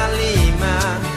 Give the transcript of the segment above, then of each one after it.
kalimat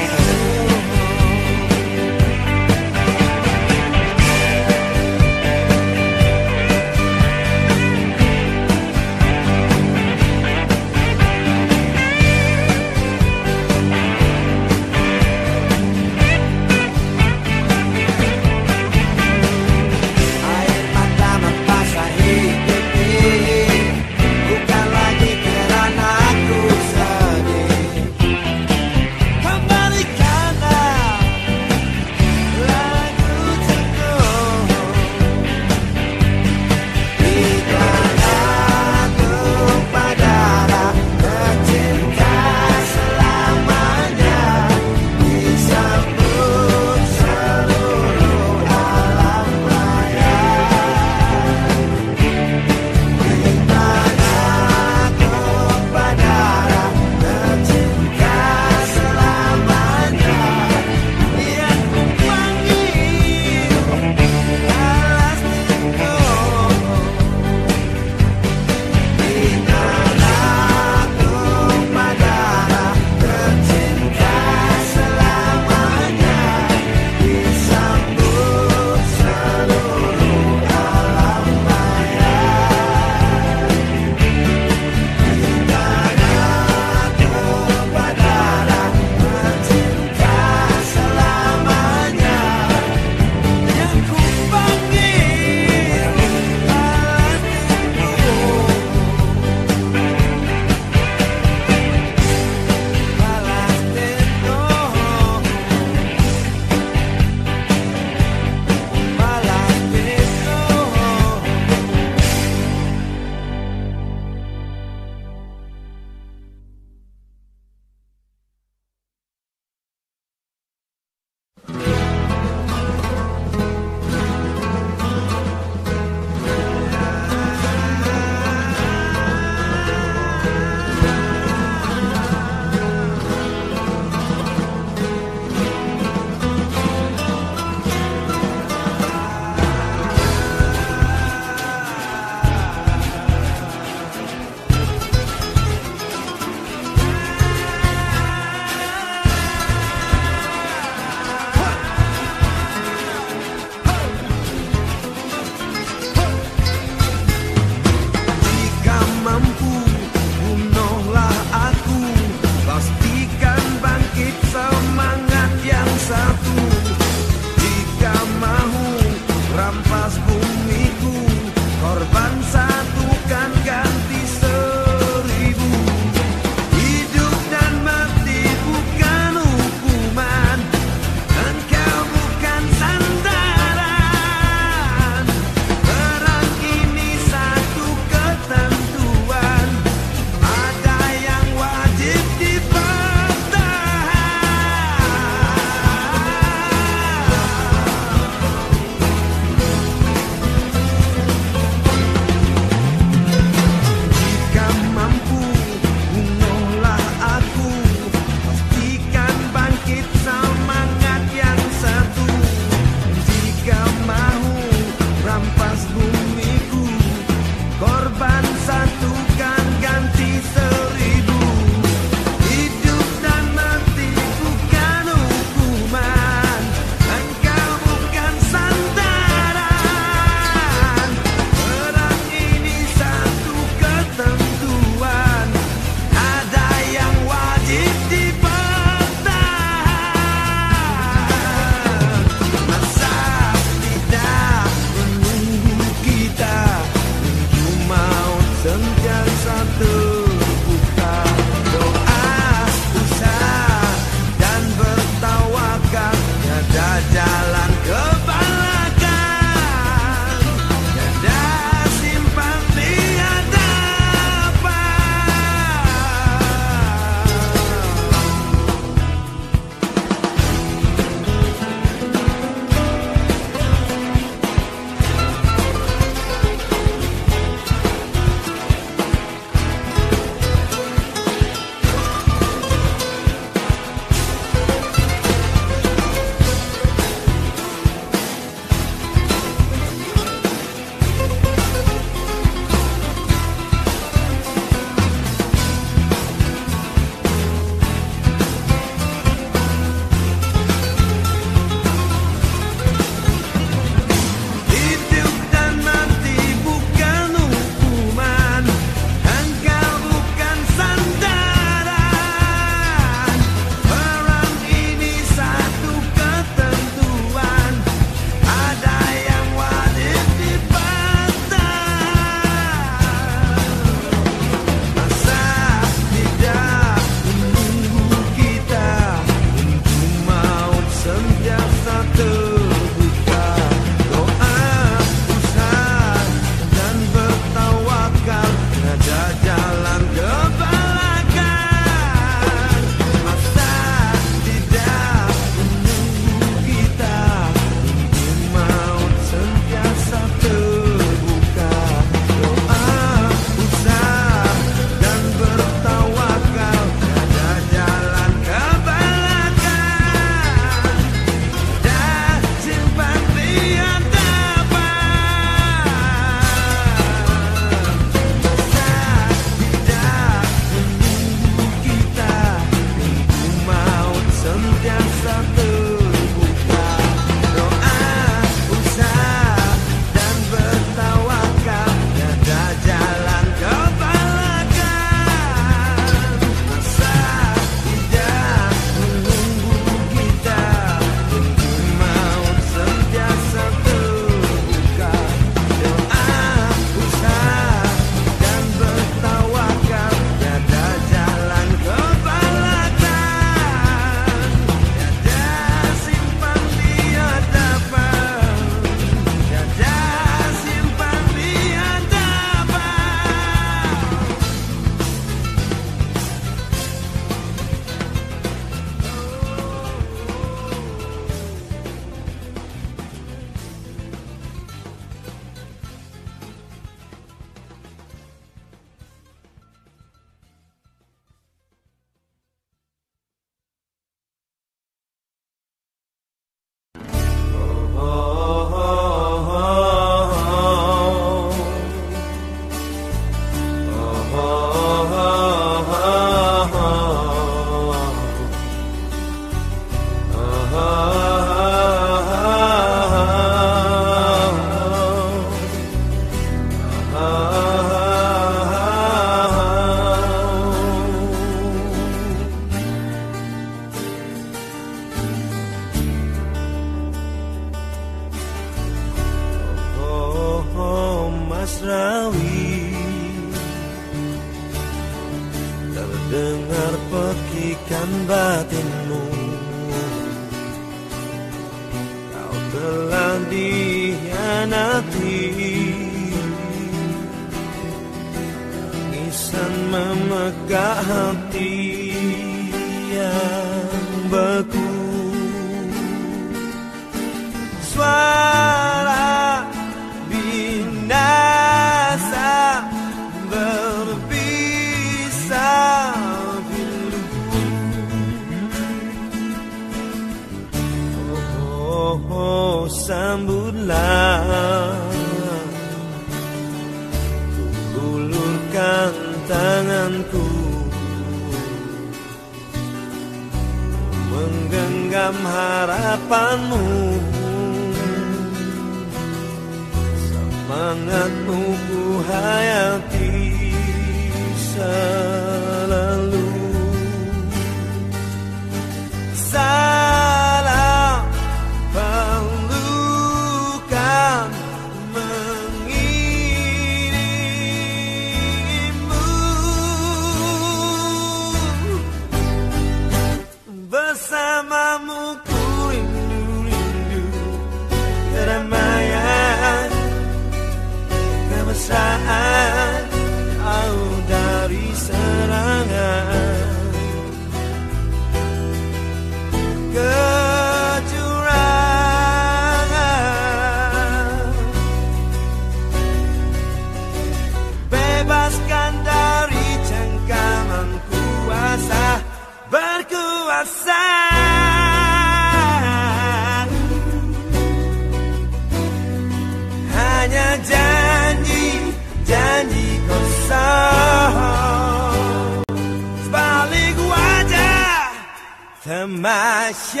تماشى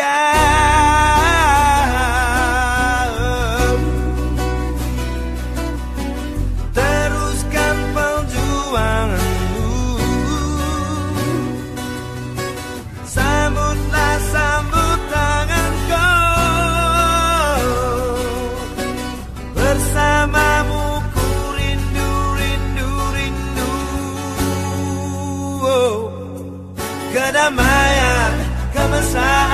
inside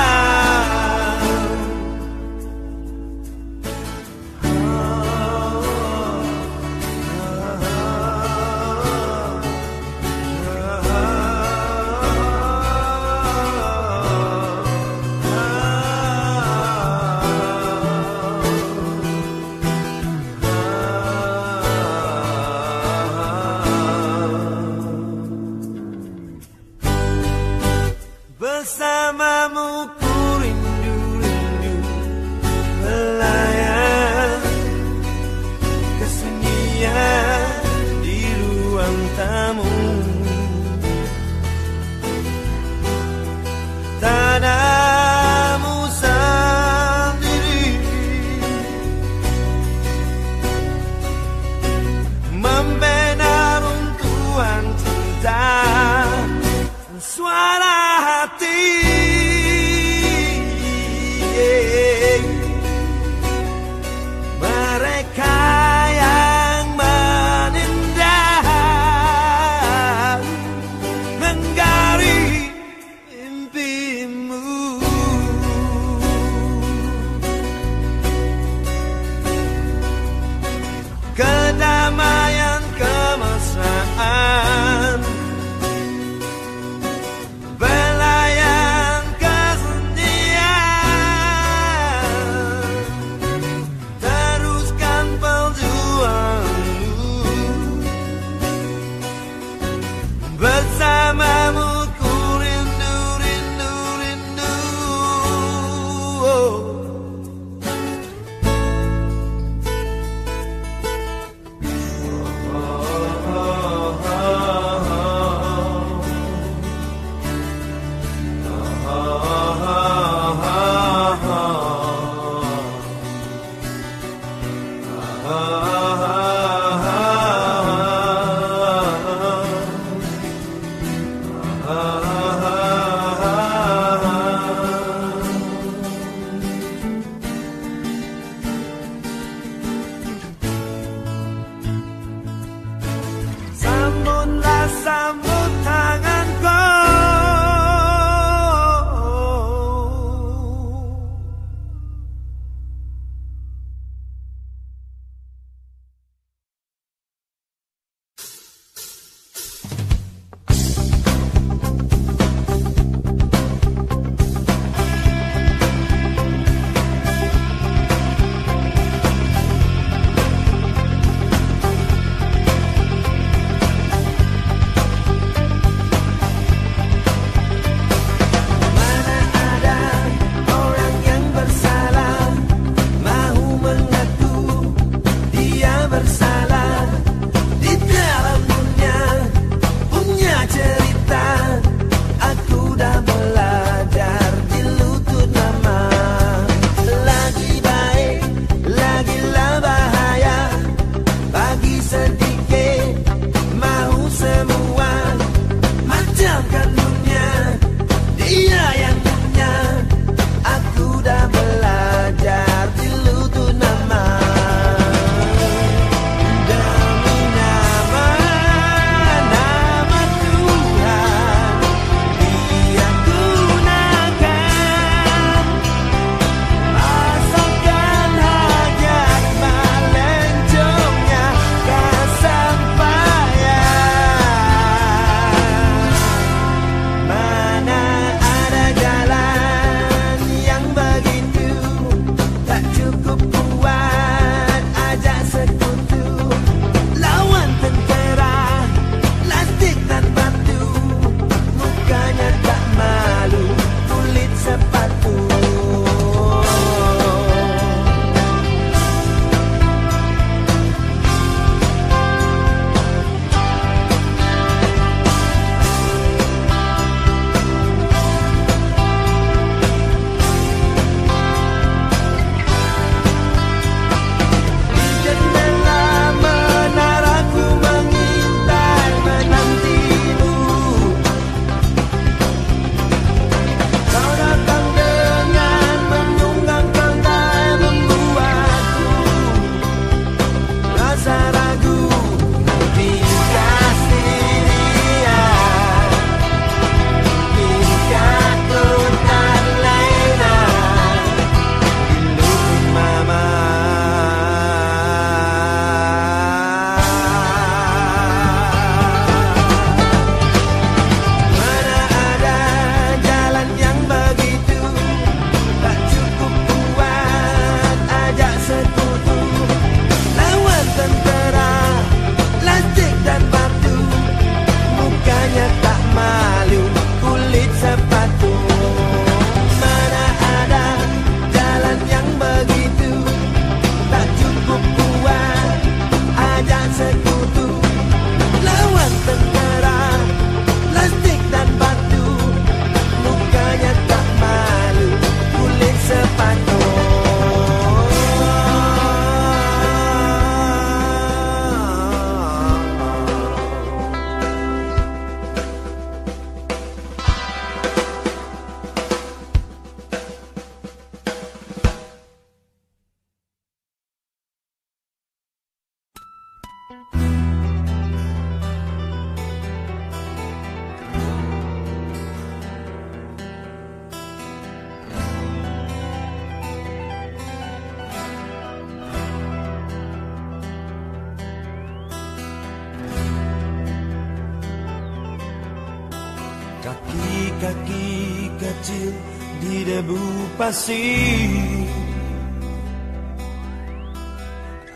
basi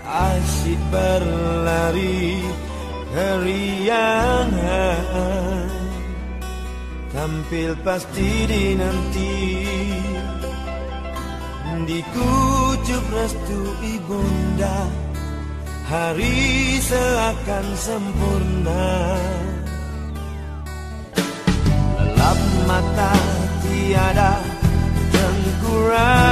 asyik berlari keriangan tampil pasti di dinanti dikucup restu ibunda hari seakan sempurna. Lelap mata tiada around.